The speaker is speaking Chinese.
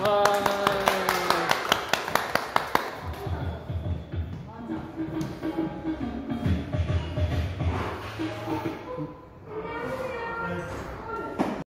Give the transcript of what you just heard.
呃